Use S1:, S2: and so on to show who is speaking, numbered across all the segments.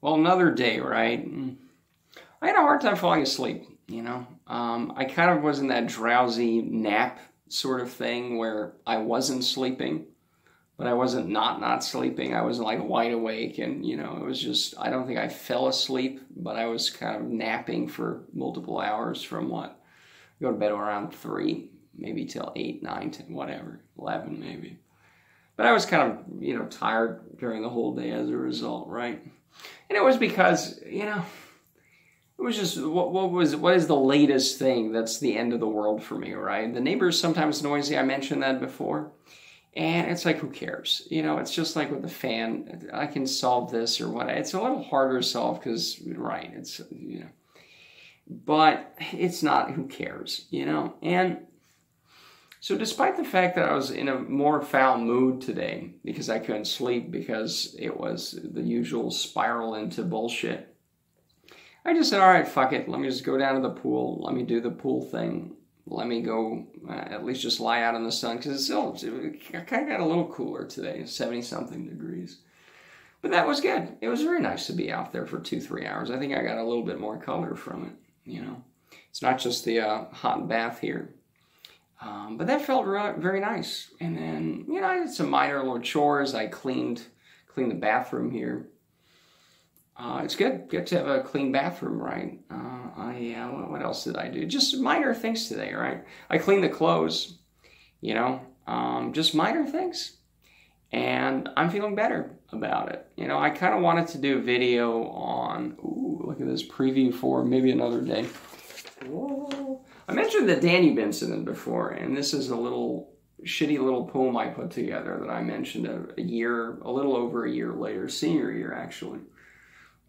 S1: Well, another day, right? I had a hard time falling asleep, you know. Um, I kind of was in that drowsy nap sort of thing where I wasn't sleeping, but I wasn't not not sleeping. I wasn't like wide awake, and you know, it was just I don't think I fell asleep, but I was kind of napping for multiple hours from what I go to bed around three, maybe till eight, nine, ten, whatever, eleven maybe. But I was kind of you know tired during the whole day as a result, right? And it was because, you know, it was just what, what was what is the latest thing that's the end of the world for me, right? The neighbor's sometimes noisy. I mentioned that before. And it's like, who cares? You know, it's just like with the fan. I can solve this or what. It's a little harder to solve because, right, it's, you know. But it's not, who cares, you know? And so, despite the fact that I was in a more foul mood today because I couldn't sleep because it was the usual spiral into bullshit, I just said, all right, fuck it. Let me just go down to the pool. Let me do the pool thing. Let me go uh, at least just lie out in the sun because it's still, it kind of got a little cooler today, 70 something degrees. But that was good. It was very nice to be out there for two, three hours. I think I got a little bit more color from it, you know. It's not just the uh, hot bath here. Um, but that felt very nice. And then, you know, I did some minor little chores. I cleaned cleaned the bathroom here. Uh, it's good, good to have a clean bathroom, right? Uh, I uh, what else did I do? Just minor things today, right? I cleaned the clothes, you know, um, just minor things, and I'm feeling better about it. You know, I kind of wanted to do a video on. Ooh, look at this preview for maybe another day. Whoa. I mentioned the Danny incident before, and this is a little shitty little poem I put together that I mentioned a, a, year, a little over a year later, senior year actually.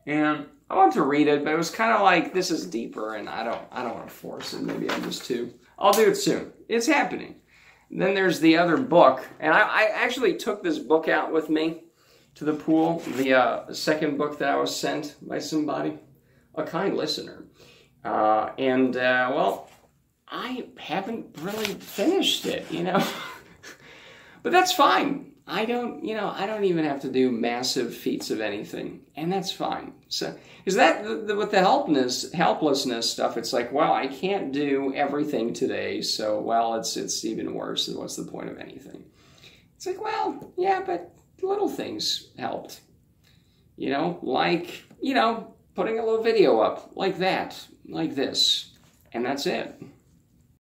S1: And I want to read it, but it was kind of like this is deeper, and I don't, I don't want to force it. Maybe I'm just too. I'll do it soon. It's happening. then there's the other book, and I, I, actually took this book out with me to the pool. The uh, second book that I was sent by somebody, a kind listener, uh, and uh, well, I haven't really finished it, you know. but that's fine. I don't, you know, I don't even have to do massive feats of anything, and that's fine. So, is that the, the, with the helplessness, helplessness stuff? It's like, well, I can't do everything today, so well, it's it's even worse. And What's the point of anything? It's like, well, yeah, but little things helped. You know, like you know, putting a little video up like that, like this, and that's it.